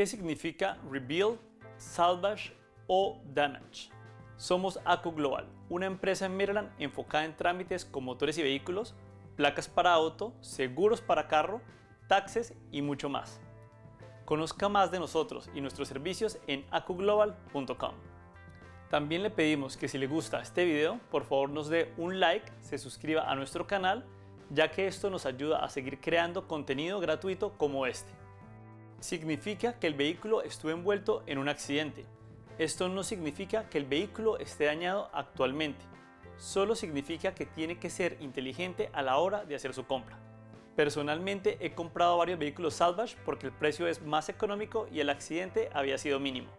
¿Qué significa Rebuild, Salvage o Damage? Somos ACU Global, una empresa en Maryland enfocada en trámites con motores y vehículos, placas para auto, seguros para carro, taxes y mucho más. Conozca más de nosotros y nuestros servicios en acuglobal.com. También le pedimos que si le gusta este video, por favor nos dé un like, se suscriba a nuestro canal, ya que esto nos ayuda a seguir creando contenido gratuito como este. Significa que el vehículo estuvo envuelto en un accidente. Esto no significa que el vehículo esté dañado actualmente, solo significa que tiene que ser inteligente a la hora de hacer su compra. Personalmente he comprado varios vehículos salvage porque el precio es más económico y el accidente había sido mínimo.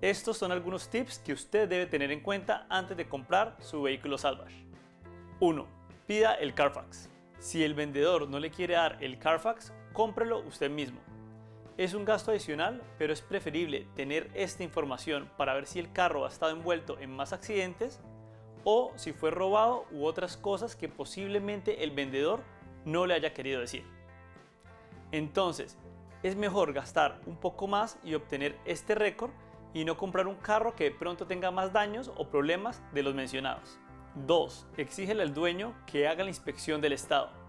Estos son algunos tips que usted debe tener en cuenta antes de comprar su vehículo salvage. 1. Pida el Carfax. Si el vendedor no le quiere dar el Carfax, cómprelo usted mismo. Es un gasto adicional, pero es preferible tener esta información para ver si el carro ha estado envuelto en más accidentes o si fue robado u otras cosas que posiblemente el vendedor no le haya querido decir. Entonces, es mejor gastar un poco más y obtener este récord y no comprar un carro que de pronto tenga más daños o problemas de los mencionados. 2. Exígele al dueño que haga la inspección del estado.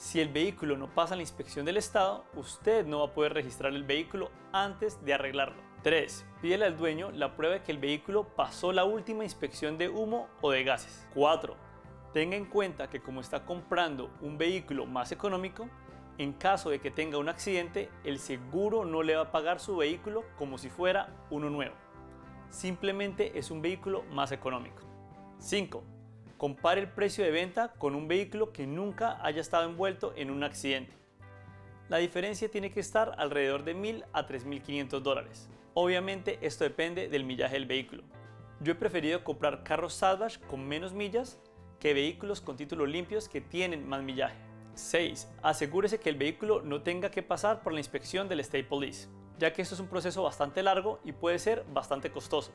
Si el vehículo no pasa la inspección del estado, usted no va a poder registrar el vehículo antes de arreglarlo. 3. Pídele al dueño la prueba de que el vehículo pasó la última inspección de humo o de gases. 4. Tenga en cuenta que como está comprando un vehículo más económico, en caso de que tenga un accidente, el seguro no le va a pagar su vehículo como si fuera uno nuevo. Simplemente es un vehículo más económico. 5. Compare el precio de venta con un vehículo que nunca haya estado envuelto en un accidente. La diferencia tiene que estar alrededor de 1.000 a 3.500 dólares. Obviamente esto depende del millaje del vehículo. Yo he preferido comprar carros salvage con menos millas que vehículos con títulos limpios que tienen más millaje. 6. Asegúrese que el vehículo no tenga que pasar por la inspección del State Police, ya que esto es un proceso bastante largo y puede ser bastante costoso,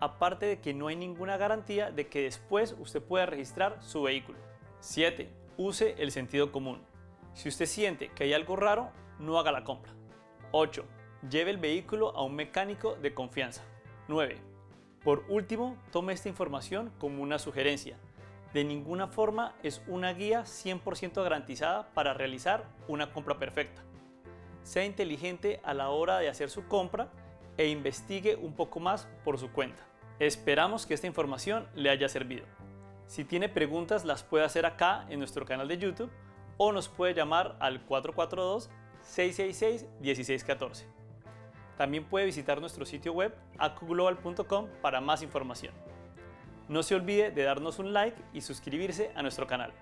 aparte de que no hay ninguna garantía de que después usted pueda registrar su vehículo. 7. Use el sentido común. Si usted siente que hay algo raro, no haga la compra. 8. Lleve el vehículo a un mecánico de confianza. 9. Por último, tome esta información como una sugerencia de ninguna forma es una guía 100% garantizada para realizar una compra perfecta. Sea inteligente a la hora de hacer su compra e investigue un poco más por su cuenta. Esperamos que esta información le haya servido. Si tiene preguntas las puede hacer acá en nuestro canal de YouTube o nos puede llamar al 442-666-1614. También puede visitar nuestro sitio web acuglobal.com para más información. No se olvide de darnos un like y suscribirse a nuestro canal.